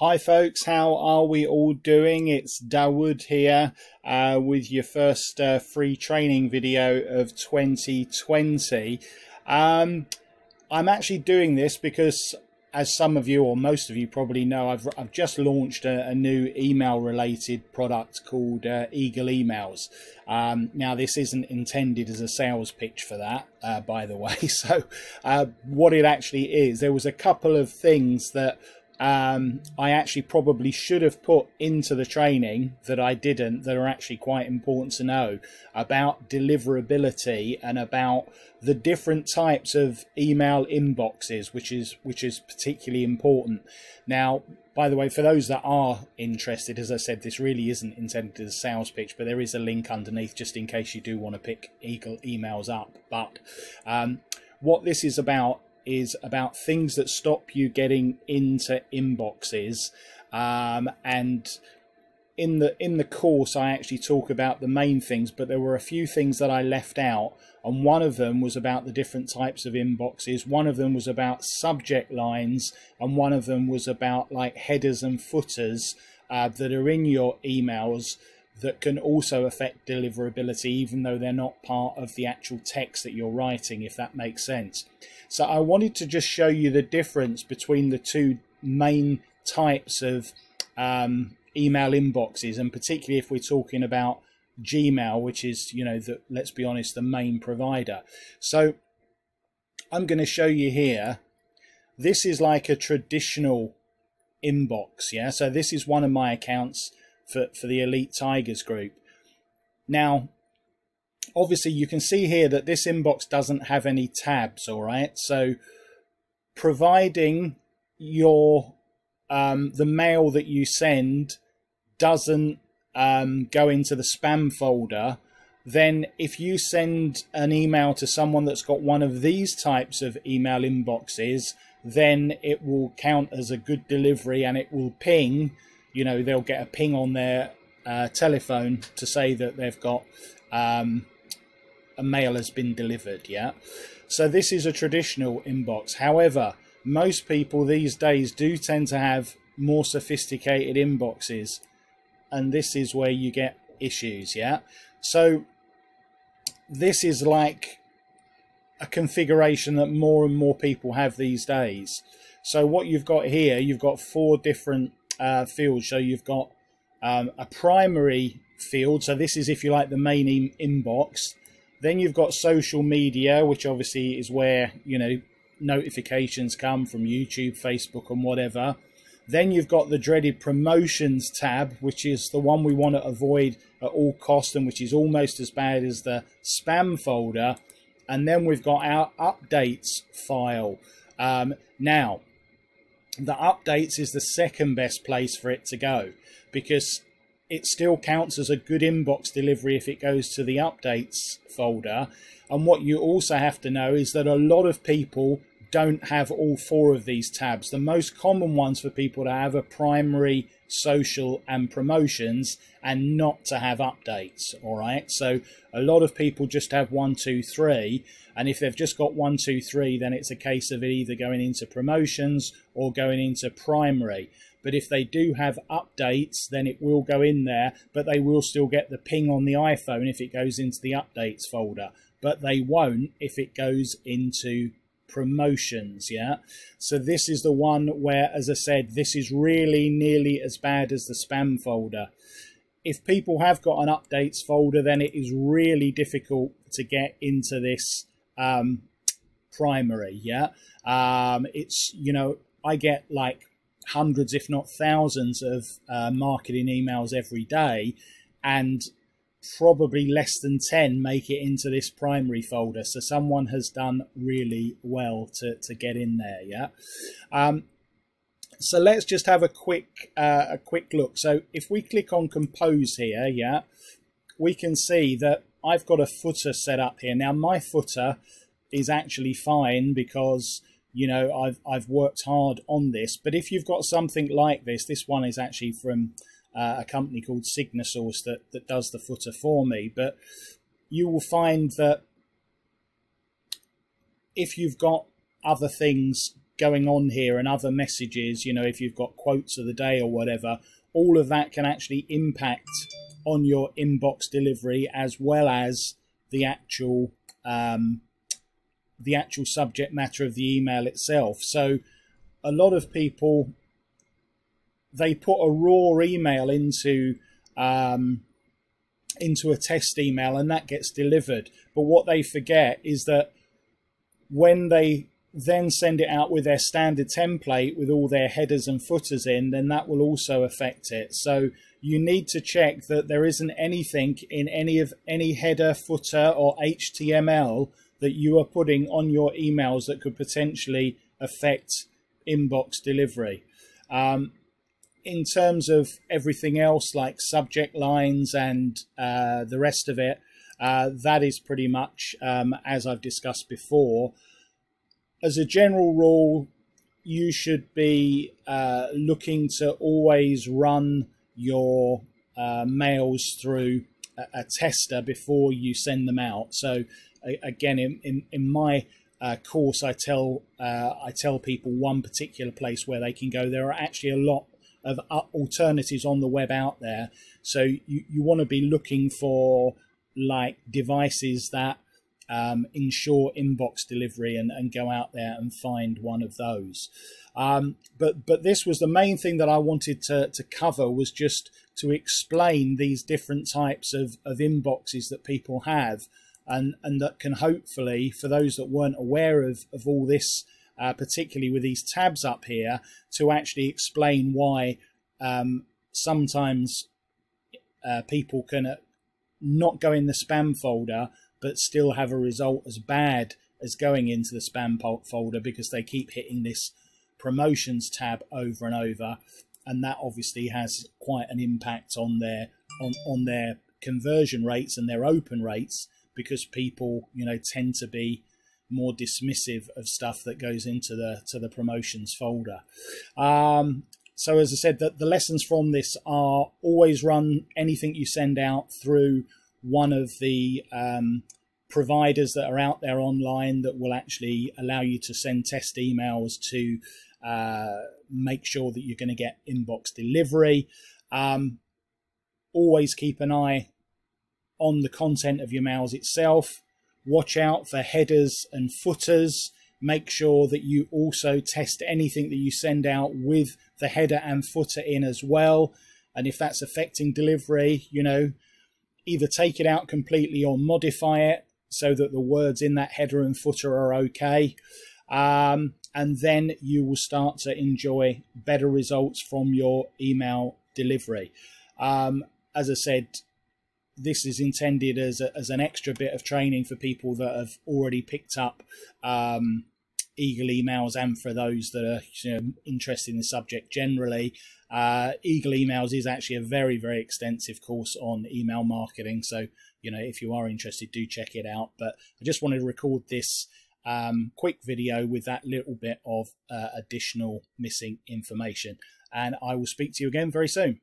Hi folks, how are we all doing? It's Dawood here uh, with your first uh, free training video of 2020. Um, I'm actually doing this because as some of you or most of you probably know, I've, I've just launched a, a new email related product called uh, Eagle Emails. Um, now, this isn't intended as a sales pitch for that, uh, by the way. So, uh, what it actually is, there was a couple of things that um, I actually probably should have put into the training that I didn't that are actually quite important to know about deliverability and about the different types of email inboxes which is which is particularly important. Now by the way for those that are interested as I said this really isn't intended as a sales pitch but there is a link underneath just in case you do want to pick Eagle emails up. But um, what this is about is about things that stop you getting into inboxes um, and in the in the course I actually talk about the main things but there were a few things that I left out and one of them was about the different types of inboxes one of them was about subject lines and one of them was about like headers and footers uh, that are in your emails that can also affect deliverability even though they're not part of the actual text that you're writing if that makes sense so I wanted to just show you the difference between the two main types of um, email inboxes, and particularly if we're talking about Gmail, which is, you know, the, let's be honest, the main provider. So I'm going to show you here. This is like a traditional inbox, yeah. So this is one of my accounts for for the Elite Tigers group. Now, obviously you can see here that this inbox doesn't have any tabs all right so providing your um, the mail that you send doesn't um, go into the spam folder then if you send an email to someone that's got one of these types of email inboxes then it will count as a good delivery and it will ping you know they'll get a ping on their uh, telephone to say that they've got um, a mail has been delivered, yeah? So this is a traditional inbox. However, most people these days do tend to have more sophisticated inboxes and this is where you get issues, yeah? So this is like a configuration that more and more people have these days. So what you've got here, you've got four different uh, fields. So you've got um, a primary field. So this is, if you like, the main inbox. Then you've got social media, which obviously is where, you know, notifications come from YouTube, Facebook, and whatever. Then you've got the dreaded promotions tab, which is the one we want to avoid at all costs and which is almost as bad as the spam folder. And then we've got our updates file. Um, now, the updates is the second best place for it to go because it still counts as a good inbox delivery if it goes to the updates folder. And what you also have to know is that a lot of people don't have all four of these tabs. The most common ones for people to have are primary, social, and promotions, and not to have updates. All right. So a lot of people just have one, two, three. And if they've just got one, two, three, then it's a case of it either going into promotions or going into primary. But if they do have updates, then it will go in there, but they will still get the ping on the iPhone if it goes into the updates folder. But they won't if it goes into promotions yeah? So this is the one where as i said this is really nearly as bad as the spam folder. If people have got an updates folder then it is really difficult to get into this um, primary yeah? Um, it's you know i get like hundreds, if not thousands, of uh, marketing emails every day, and probably less than 10 make it into this primary folder. So someone has done really well to, to get in there, yeah? Um, so let's just have a quick uh, a quick look. So if we click on compose here, yeah, we can see that I've got a footer set up here. Now my footer is actually fine because you know I've I've worked hard on this. But if you've got something like this, this one is actually from uh, a company called Signasource that that does the footer for me. But you will find that if you've got other things going on here and other messages, you know, if you've got quotes of the day or whatever, all of that can actually impact on your inbox delivery as well as the actual um, the actual subject matter of the email itself. So a lot of people they put a raw email into um, into a test email and that gets delivered. But what they forget is that when they then send it out with their standard template with all their headers and footers in, then that will also affect it. So you need to check that there isn't anything in any of any header, footer, or HTML that you are putting on your emails that could potentially affect inbox delivery. Um, in terms of everything else, like subject lines and uh, the rest of it, uh, that is pretty much um, as I've discussed before. As a general rule, you should be uh, looking to always run your uh, mails through a, a, tester before you send them out. So again, in, in, in my uh, course, I tell uh, I tell people one particular place where they can go. There are actually a lot of uh, alternatives on the web out there. So you, you want to be looking for like devices that um, ensure inbox delivery and, and go out there and find one of those. Um, but but this was the main thing that I wanted to, to cover was just to explain these different types of, of inboxes that people have and, and that can hopefully, for those that weren't aware of, of all this, uh, particularly with these tabs up here, to actually explain why um, sometimes uh, people can uh, not go in the spam folder but still have a result as bad as going into the spam folder because they keep hitting this promotions tab over and over and that obviously has quite an impact on their on, on their conversion rates and their open rates because people you know tend to be more dismissive of stuff that goes into the to the promotions folder um, so as i said that the lessons from this are always run anything you send out through one of the um, providers that are out there online that will actually allow you to send test emails to uh, make sure that you're going to get inbox delivery. Um, always keep an eye on the content of your mails itself. Watch out for headers and footers. Make sure that you also test anything that you send out with the header and footer in as well. And if that's affecting delivery, you know, either take it out completely or modify it so that the words in that header and footer are okay. Um, and then you will start to enjoy better results from your email delivery. Um, as I said, this is intended as, a, as an extra bit of training for people that have already picked up um, Eagle emails and for those that are you know, interested in the subject generally. Uh, Eagle emails is actually a very, very extensive course on email marketing. So, you know, if you are interested, do check it out. But I just wanted to record this um, quick video with that little bit of uh, additional missing information. And I will speak to you again very soon.